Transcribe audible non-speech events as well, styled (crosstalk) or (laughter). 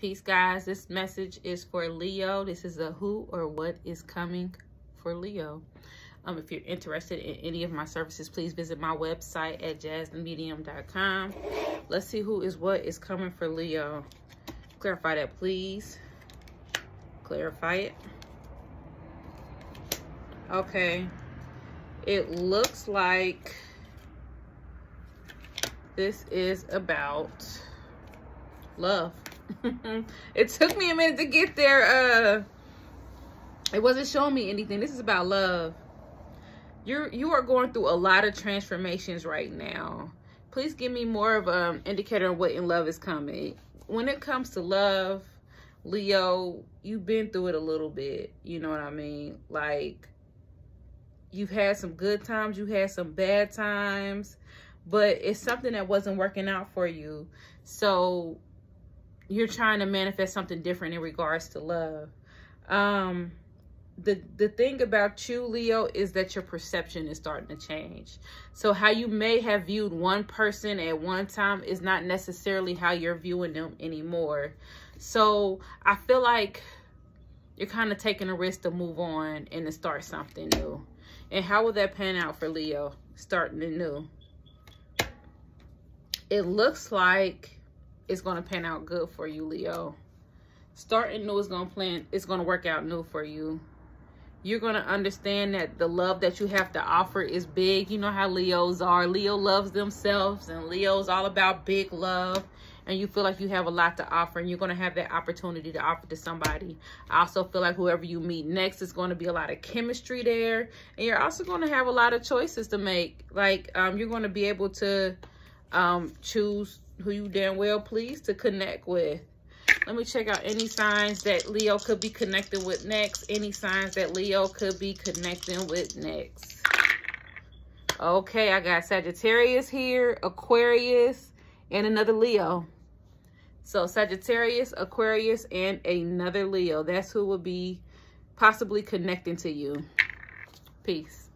Peace, guys. This message is for Leo. This is a who or what is coming for Leo. Um, if you're interested in any of my services, please visit my website at jazzthemedium.com. Let's see who is what is coming for Leo. Clarify that, please. Clarify it. Okay. It looks like this is about love. (laughs) it took me a minute to get there. Uh, it wasn't showing me anything. This is about love. You're you are going through a lot of transformations right now. Please give me more of an indicator of what in love is coming. When it comes to love, Leo, you've been through it a little bit. You know what I mean? Like you've had some good times, you had some bad times, but it's something that wasn't working out for you. So you're trying to manifest something different in regards to love. Um, the the thing about you leo is that your perception is starting to change. So how you may have viewed one person at one time is not necessarily how you're viewing them anymore. So i feel like you're kind of taking a risk to move on and to start something new. And how will that pan out for leo starting new? It looks like it's going to pan out good for you, Leo. Starting new is going to plan, it's going to work out new for you. You're going to understand that the love that you have to offer is big. You know how Leos are. Leo loves themselves and Leo's all about big love. And you feel like you have a lot to offer and you're going to have that opportunity to offer to somebody. I also feel like whoever you meet next is going to be a lot of chemistry there. And you're also going to have a lot of choices to make. Like um, you're going to be able to um, choose who you damn well please to connect with. Let me check out any signs that Leo could be connecting with next. Any signs that Leo could be connecting with next. Okay, I got Sagittarius here, Aquarius, and another Leo. So Sagittarius, Aquarius, and another Leo. That's who will be possibly connecting to you. Peace.